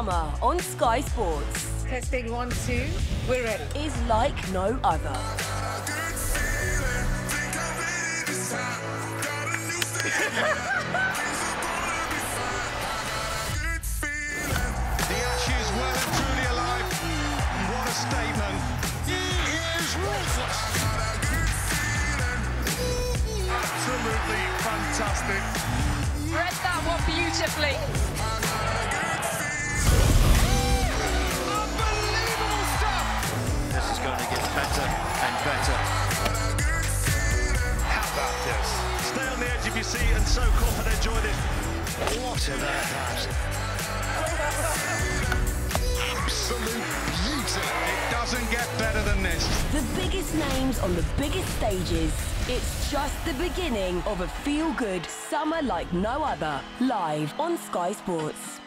summer on Sky Sports Testing one, two. We're ready. is like no other. The Ashes well and truly alive. What a statement. He is ruthless. Absolutely fantastic. Read that one beautifully. The edge of your seat and this. What a that Absolute beauty. It doesn't get better than this. The biggest names on the biggest stages. It's just the beginning of a feel good summer like no other. Live on Sky Sports.